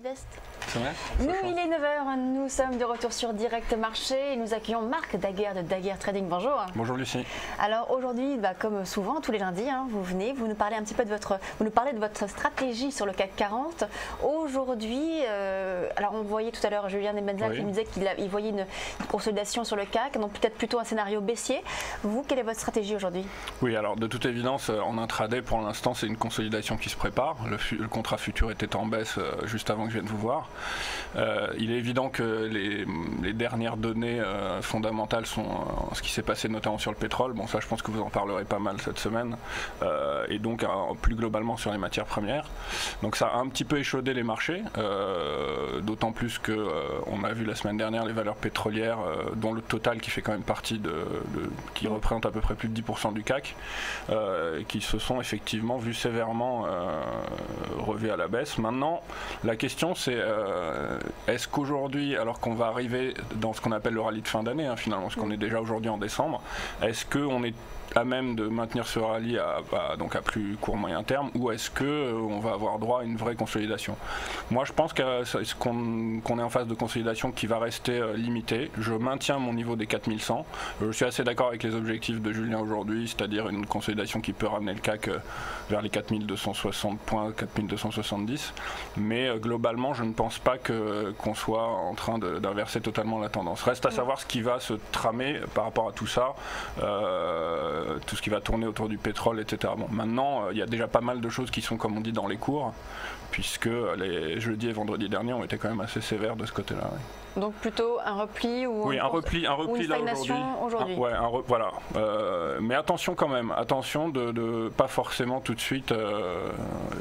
test. Nous, il est 9h, nous sommes de retour sur Direct Marché et nous accueillons Marc Daguerre de Daguerre Trading. Bonjour. Bonjour Lucie. Alors aujourd'hui, bah, comme souvent, tous les lundis, hein, vous venez, vous nous parlez un petit peu de votre, vous nous parlez de votre stratégie sur le CAC 40. Aujourd'hui, euh, alors on voyait tout à l'heure Julien Nebenza qui nous disait qu'il voyait une, consolidation sur le CAC, donc peut-être plutôt un scénario baissier. Vous, quelle est votre stratégie aujourd'hui? Oui, alors de toute évidence, euh, en intraday, pour l'instant, c'est une consolidation qui se prépare. Le, le, contrat futur était en baisse euh, juste avant que je vienne vous voir. Euh, il est évident que les, dernières données euh, fondamentales sont euh, ce qui s'est passé notamment sur le pétrole. Bon, ça, je pense que vous en parlerez pas mal cette semaine. et donc, plus globalement sur les matières premières. Donc, ça a un petit peu échaudé les marchés, d'autant plus que on a vu la semaine dernière les valeurs pétrolières, dont le total qui fait quand même partie de, qui représente à peu près plus de 10% du CAC, qui se sont effectivement vus sévèrement revus à la baisse. Maintenant, la question c'est euh, est-ce qu'aujourd'hui, alors qu'on va arriver dans ce qu'on appelle le rallye de fin d'année, hein, finalement, parce qu'on est déjà aujourd'hui en décembre, est-ce qu'on est à même de maintenir ce rallye à, donc à plus court moyen terme ou est-ce que euh, on va avoir droit à une vraie consolidation? Moi je pense qu'on est en phase de consolidation qui va rester euh, limitée. Je maintiens mon niveau des 4100. Je suis assez d'accord avec les objectifs de Julien aujourd'hui, c'est-à-dire une consolidation qui peut ramener le CAC euh, vers les 4260 points, 4270. Mais globalement je ne pense pas qu'on soit en train d'inverser totalement la tendance. Reste à savoir ce qui va se tramer par rapport à tout ça. Euh, tout ce qui va tourner autour du pétrole, etc. Bon, maintenant, euh, il y a déjà pas mal de choses qui sont, comme on dit, dans les cours, puisque les jeudi et vendredi derniers ont été quand même assez sévères de ce côté-là. Donc plutôt un repli ou oui, un repli, un repli là aujourd'hui. Ouais, voilà. Euh, mais attention quand même, attention de, ne pas forcément tout de suite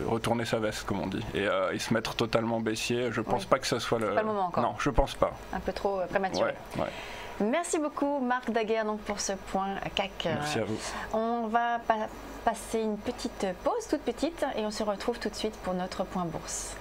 retourner sa veste, comme on dit, et, se mettre totalement baissier. Je pense pas que ce soit le. Pas le moment encore. Non, je pense pas. Un peu trop prématuré. Ouais, Merci beaucoup Marc Daguerre donc, pour ce point CAC. Merci à vous. On va passer une petite pause, toute petite, et on se retrouve tout de suite pour notre point bourse.